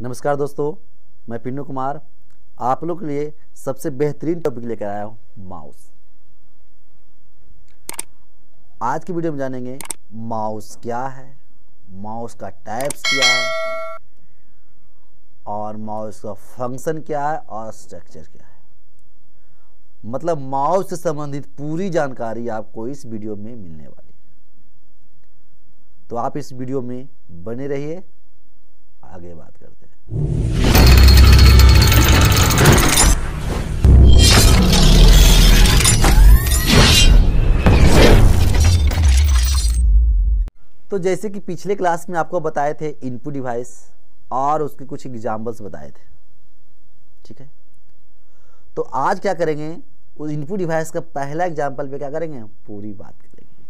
नमस्कार दोस्तों, मैं पिन्नू कुमार, आप लोग के लिए सबसे बेहतरीन टॉपिक लेकर आया हूँ माउस आज की वीडियो में जानेंगे माउस क्या है? माउस का टाइप्स क्या है? और माउस का फ़ंक्शन क्या है? और स्ट्रक्चर क्या है? मतलब माउस से संबंधित पूरी जानकारी आपको इस वीडियो में मिलने वाली है। तो आप इस वीडियो में बने रहिए, आगे बात करते हैं। तो जैसे कि पिछले क्लास में आपको बताए थे इनपुट डिवाइस और उसके कुछ एग्जाम्पल्स बताए थे। ठीक है? तो आज क्या करेंगे? उस इनपुट डिवाइस का पहला एग्ज़ाम्पल पे क्या करेंगे? पूरी बात करेंगे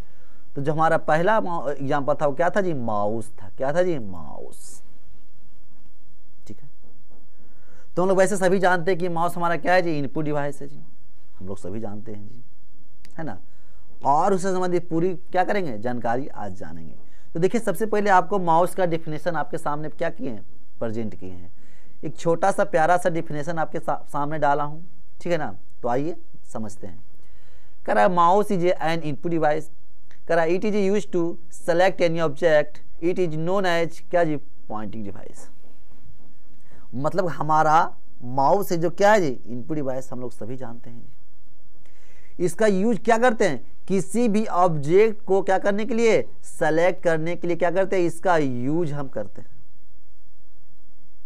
तो जो हमारा पहला एग्ज़ाम्पल था वो क्या था जी? माउस था। क्या था जी? माउस ठीक है तो हम लोग वैसे सभी जानते हैं कि माउस हमारा क्या है जी? इनपुट डिवाइस है जी। हम लोग सभी जानते हैं जी। है ना? और उससे संबंधित पूरी क्या करेंगे? जानकारी आज जानेंगे। तो देखिए सबसे पहले आपको माउस का डिफिनेशन आपके सामने क्या किए हैं? प्रेजेंट किए हैं। एक छोटा सा प्यारा सा डिफिनेशन आपके सा, सामने डाला हूँ। ठीक है ना? तो आइए समझते हैं। करा mouse is an input device करा it is use to select any object it is known as क्या जी? पॉइंटिंग डिवाइस मतलब हमारा माउस है जो क्या है जी इनपुट डिवाइस हम लोग सभी जानते हैं इसका यूज़ क्या करते हैं? किसी भी ऑब्जेक्ट को क्या करने के लिए सेलेक्ट करने के लिए क्या करते हैं? इसका यूज़ हम करते हैं।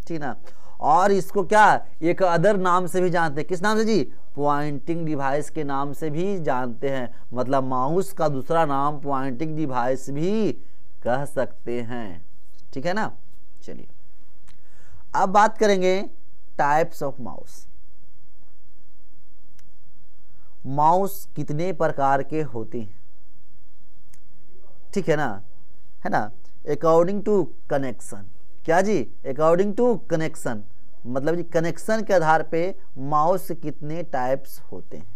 ठीक ना? और इसको क्या, एक अदर नाम से भी जानते हैं। किस नाम से जी? पॉइंटिंग डिवाइस के नाम से भी जानते हैं। मतलब माउस का दूसरा नाम पॉइंटिंग डिवाइस भी कह सकते हैं। ठीक है ना? चलिए। अब बात करेंगे टाइप्स ऑफ़ माउस माउस कितने प्रकार के होते हैं? ठीक है ना? है ना? अकॉर्डिंग टू कनेक्शन क्या जी? अकॉर्डिंग टू कनेक्शन मतलब जी कनेक्शन के आधार पे माउस कितने टाइप्स होते हैं?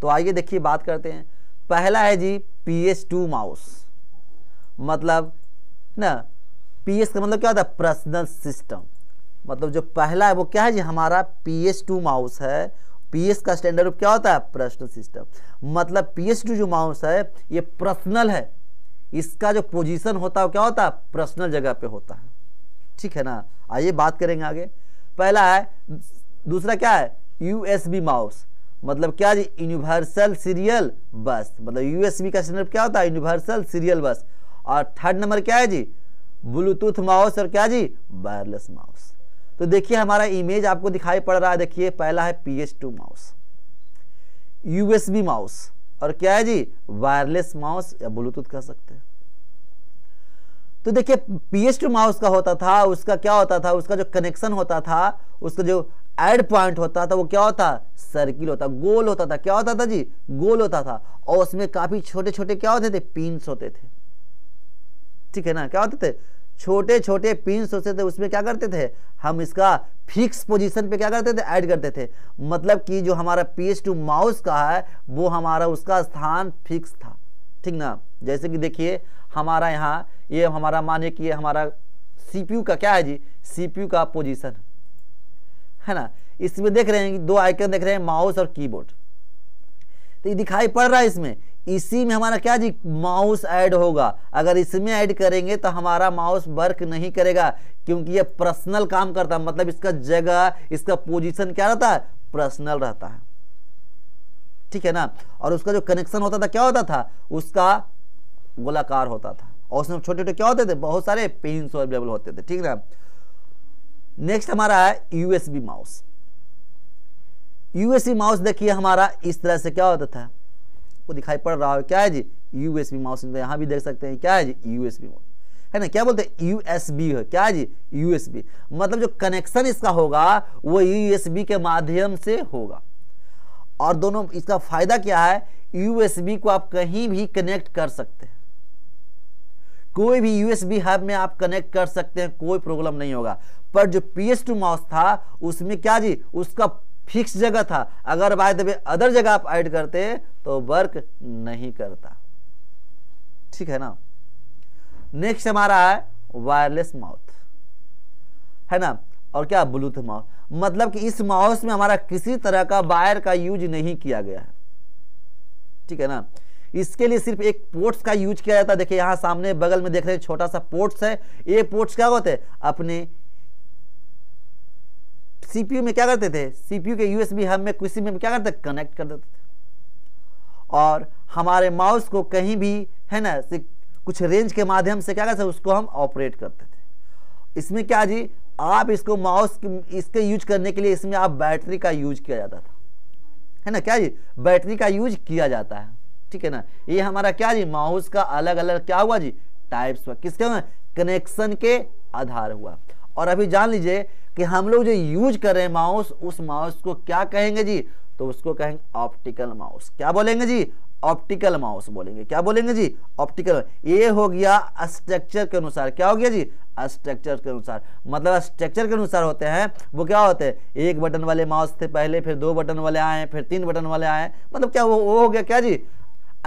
तो आइए देखिए, बात करते हैं। पहला है जी पी एस टू माउस मतलब ना? पी एस का मतलब क्या होता है? पर्सनल सिस्टम मतलब जो पहला है वो क्या है? जी हमारा पी एस टू माउस है। पीएस का स्टैंडर्ड क्या होता है? पर्सनल सिस्टम मतलब पी एस टू जो माउस है, ये पर्सनल है। इसका जो पोजीशन होता है क्या होता है? पर्सनल जगह पे होता है। ठीक है ना? आइए बात करेंगे आगे। पहला है, दूसरा क्या है? यूएसबी माउस मतलब क्या जी यूनिवर्सल सीरियल बस मतलब यूएसबी का स्टैंडर्ड क्या होता है? यूनिवर्सल सीरियल बस और थर्ड नंबर क्या है जी? ब्लूटूथ माउस और क्या जी? Wireless mouse. तो देखिए हमारा इमेज आपको दिखाई पड़ रहा है, देखिए, पहला है पी माउस। USB mouse. और क्या है जी? वायरलेस माउस या ब्लूटूथ कह सकते हैं। तो देखिए, पी एच टू माउस का होता था, उसका क्या होता था? उसका जो कनेक्शन होता था, उसका जो एड पॉइंट होता था, वो क्या होता? सर्किल होता, गोल होता था। क्या होता था जी? गोल होता था। और उसमें काफ़ी छोटे छोटे क्या होते थे? पिंस होते थे। ठीक है ना? क्या होते थे? छोटे छोटे पिंस होते थे, उसमें क्या करते थे? हम इसका फिक्स पोजीशन पे क्या करते थे? ऐड करते थे। मतलब कि जो हमारा पी टू माउस का है, वो हमारा उसका स्थान फिक्स था। ठीक ना? जैसे कि देखिए, हमारा यहाँ, ये हमारा मानिए कि हमारा सीपीयू का क्या है जी? सीपीयू का पोजीशन है ना? इसमें देख रहे हैं दो आइकन देख रहे हैं माउस और कीबोर्ड तो ये दिखाई पड़ रहा है इसमें इसी में हमारा क्या जी, माउस ऐड होगा। अगर इसमें ऐड करेंगे तो हमारा माउस वर्क नहीं करेगा, क्योंकि ये पर्सनल काम करता है। मतलब इसका जगह, इसका पोजीशन क्या रहता है? पर्सनल रहता है। ठीक है ना? और उसका जो कनेक्शन होता था, क्या होता था? उसका गोलाकार होता था। और उसमें छोटे छोटे क्या होते थे? बहुत सारे पिन अवेलेबल होते थे। ठीक ना? नेक्स्ट हमारा है यूएसबी माउस यूएसबी माउस देखिए, हमारा इस तरह से क्या होता था? वो दिखाई पड़ रहा है। क्या है जी? यूएसबी माउस यहाँ भी देख सकते हैं। क्या है जी? यूएसबी माउस है ना? क्या बोलते हैं? यूएसबी है। क्या है जी? यूएसबी मतलब जो कनेक्शन इसका होगा, वो यूएसबी के माध्यम से होगा। और दोनों, इसका फ़ायदा क्या है? यूएसबी को आप कहीं भी कनेक्ट कर सकते हैं। कोई भी यूएसबी हब में आप कनेक्ट कर सकते हैं, कोई प्रॉब्लम नहीं होगा। पर जो पी एस टू माउस था, उसमें क्या जी? उसका फिक्स जगह था। अगर बाय द वे अदर जगह आप ऐड करते तो वर्क नहीं करता। ठीक है ना? नेक्स्ट हमारा है वायरलेस माउथ है ना? और क्या? ब्लूटूथ माउथ मतलब कि इस माउस में हमारा किसी तरह का वायर का यूज़ नहीं किया गया है। ठीक है ना? इसके लिए सिर्फ़ एक पोर्ट्स का यूज़ किया जाता है। देखिए, यहाँ सामने बगल में देख रहे हैं, छोटा सा पोर्ट्स है। ये पोर्ट्स क्या होते हैं? अपने सीपीयू में क्या करते थे? सीपीयू के यूएसबी हम में किसी में क्या करते कनेक्ट कर देते थे। और हमारे माउस को कहीं भी, है ना कुछ रेंज के माध्यम से क्या करते उसको हम ऑपरेट करते थे। इसमें क्या जी, आप इसको माउस इसके यूज़ करने के लिए इसमें आप बैटरी का यूज़ किया जाता था। है ना, क्या जी? बैटरी का यूज़ किया जाता है। ठीक है ना? ये हमारा क्या जी, माउस का अलग अलग क्या हुआ जी? टाइप्स हुआ। किसके कनेक्शन के आधार हुआ। और अभी जान लीजिए कि हम लोग जो यूज़ कर रहे हैं माउस उस माउस को क्या कहेंगे जी? तो उसको कहेंगे ऑप्टिकल माउस। क्या बोलेंगे जी? ऑप्टिकल माउस बोलेंगे। क्या बोलेंगे जी? ऑप्टिकल। ये हो गया स्ट्रक्चर के अनुसार। क्या हो गया जी? स्ट्रक्चर के अनुसार। मतलब स्ट्रक्चर के अनुसार होते हैं वो क्या होते हैं? एक बटन वाले माउस थे पहले फिर दो बटन वाले आए फिर तीन बटन वाले आए। मतलब क्या वो, वो हो गया क्या जी?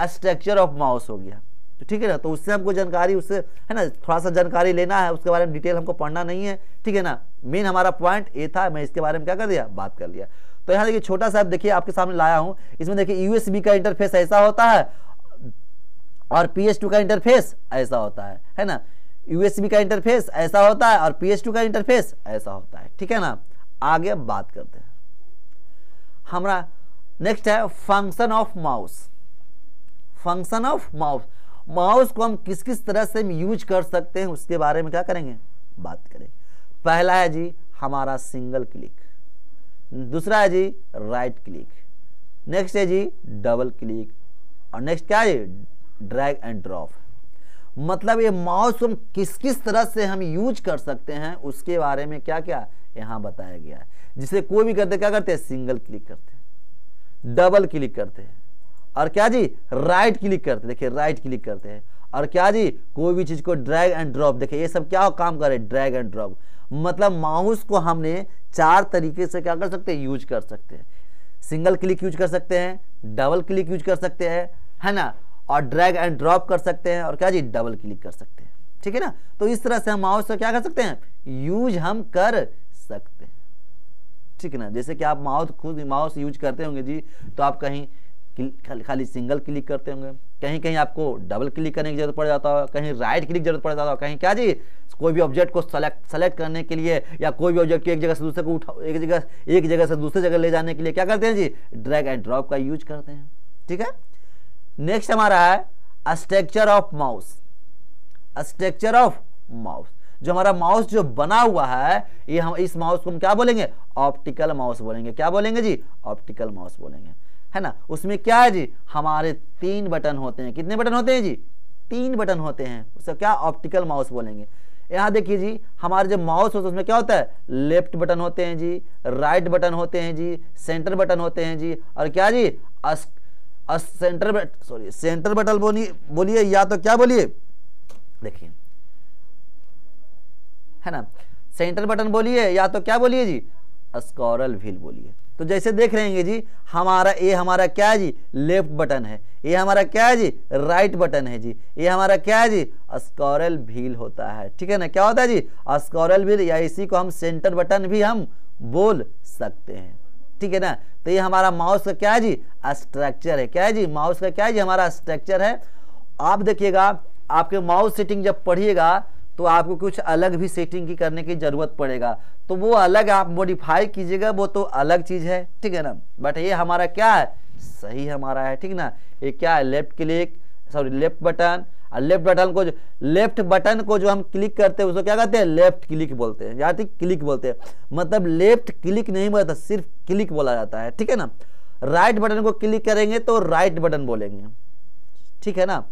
स्ट्रक्चर ऑफ़ माउस हो गया। तो ठीक है ना? तो उससे हमको जानकारी, उससे, है ना थोड़ा सा जानकारी लेना है, उसके बारे में डिटेल हमको पढ़ना नहीं है, ठीक है ना? मेन हमारा पॉइंट ये था, मैं इसके बारे में क्या कर दिया? बात कर लिया। तो यहाँ देखिए, छोटा सा देखिए, आपके सामने लाया हूँ। इसमें देखिए यूएसबी का इंटरफेस ऐसा होता है, और पी का इंटरफेस ऐसा होता है है ना? यूएसबी का इंटरफेस ऐसा होता है, और पी का इंटरफेस ऐसा होता है, ठीक है ना? आगे बात करते हैं। हमारा नेक्स्ट है function of mouse function of mouse mouse को हम किस किस तरह से यूज़ कर सकते हैं, उसके बारे में क्या करेंगे? बात करें पहला है जी, हमारा सिंगल क्लिक। दूसरा है जी, राइट क्लिक। नेक्स्ट है जी, डबल क्लिक। और नेक्स्ट क्या है ड्रैग एंड ड्रॉप। मतलब ये माउस को हम किस किस तरह से हम यूज़ कर सकते हैं, उसके बारे में क्या क्या यहाँ बताया गया है। जिसे कोई भी करते, क्या करते हैं? सिंगल क्लिक करते हैं। डबल क्लिक करते हैं। और क्या जी? राइट क्लिक करते, देखिए राइट क्लिक करते हैं। और क्या जी? कोई भी चीज़ को ड्रैग एंड ड्रॉप देखिए, ये सब क्या काम करे ड्रैग एंड ड्रॉप मतलब माउस को हमने चार तरीके से क्या कर सकते हैं? यूज़ कर सकते हैं। सिंगल क्लिक यूज़ कर सकते हैं डबल क्लिक यूज़ कर सकते हैं, है ना? और ड्रैग एंड ड्रॉप कर सकते हैं और क्या जी? डबल क्लिक कर सकते हैं। ठीक है ना? तो इस तरह से हम माउस को क्या कर सकते हैं? यूज़ हम कर सकते हैं। ठीक है ना? जैसे कि आप माउस खुद माउस यूज़ करते होंगे जी तो आप कहीं खाली सिंगल क्लिक करते होंगे। कहीं कहीं आपको डबल क्लिक करने की ज़रूरत पड़ जाता है कहीं राइट क्लिक ज़रूरत पड़ जाता है कहीं क्या जी? कोई भी ऑब्जेक्ट को सेलेक्ट सेलेक्ट करने के लिए या कोई भी ऑब्जेक्ट को एक जगह से दूसरे को उठा, एक जगह एक जगह से दूसरी जगह ले जाने के लिए क्या करते हैं जी? ड्रैग एंड ड्रॉप का यूज़ करते हैं। ठीक है? नेक्स्ट हमारा है structure of mouse structure of mouse जो हमारा माउस जो बना हुआ है, ये हम इस माउस को हम क्या बोलेंगे? ऑप्टिकल माउस बोलेंगे। क्या बोलेंगे जी? ऑप्टिकल माउस बोलेंगे। है ना? उसमें क्या है जी? हमारे तीन बटन होते हैं। कितने बटन होते हैं जी? तीन बटन होते हैं। उसका क्या? ऑप्टिकल माउस बोलेंगे। यहाँ देखिए जी हमारे जो माउस होता है उसमें क्या होता है? लेफ़्ट बटन होते हैं जी राइट बटन होते हैं जी सेंटर बटन होते हैं जी और क्या जी? अस, अस centre but sorry centre button बोलिए बोलिए या तो क्या बोलिए? देखिए। है ना? सेंटर बटन बोलिए या तो क्या बोलिए जी? स्कॉरल व्हील बोलिए। तो जैसे देख रहे हैं जी, हमारा ये हमारा क्या है जी? लेफ़्ट बटन है। ये हमारा क्या है जी? राइट बटन है जी। ये हमारा क्या है जी? स्कॉरल व्हील होता है। ठीक है ना? क्या होता है जी? स्कॉरल व्हील या इसी को हम सेंटर बटन भी हम बोल सकते हैं। ठीक है ना? तो ये हमारा माउस का क्या है जी? स्ट्रक्चर है। क्या है जी? माउस का क्या है जी? हमारा स्ट्रक्चर है। आप देखिएगा, आपके माउस सेटिंग जब पढ़िएगा तो आपको कुछ अलग भी सेटिंग की करने की ज़रूरत पड़ेगा। तो वो अलग आप मॉडिफाई कीजिएगा, वो तो अलग चीज़ है, ठीक है ना? बट ये हमारा क्या है? सही हमारा है, ठीक ना? ये क्या है? Left click sorry left button और लेफ़्ट बटन को जो लेफ़्ट बटन को जो हम क्लिक करते हैं, उसको क्या कहते हैं? लेफ़्ट क्लिक बोलते हैं। या क्लिक बोलते हैं। मतलब लेफ़्ट क्लिक नहीं बोलता सिर्फ़ क्लिक बोला जाता है, ठीक है ना? राइट बटन को क्लिक करेंगे तो राइट बटन बोलेंगे, ठीक है ना?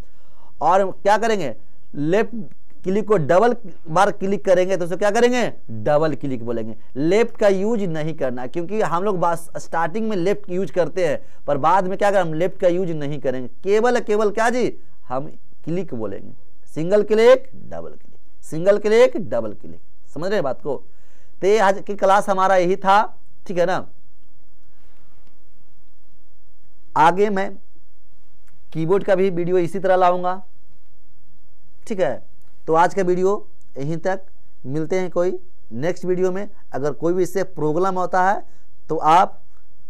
और क्या करेंगे? लेफ़्ट क्लिक को डबल बार क्लिक करेंगे तो उसे क्या करेंगे? डबल क्लिक बोलेंगे। लेफ़्ट का यूज़ नहीं करना, क्योंकि हम लोग स्टार्टिंग में लेफ़्ट यूज़ करते हैं, पर बाद में क्या करें, हम लेफ़्ट का यूज़ नहीं करेंगे। केवल केवल क्या जी? हम क्लिक बोलेंगे। Single click, double click. Single click, double click. समझ रहे बात को? तो आज की क्लास हमारा यही था, ठीक है ना? आगे मैं कीबोर्ड का भी वीडियो इसी तरह लाऊँगा, ठीक है? तो आज का वीडियो यहीं तक। मिलते हैं कोई नेक्स्ट वीडियो में। अगर कोई भी इससे प्रॉब्लम होता है तो आप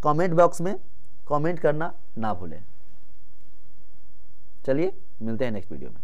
कमेंट बॉक्स में कमेंट करना ना भूलें। चलिए, मिलते हैं नेक्स्ट वीडियो में।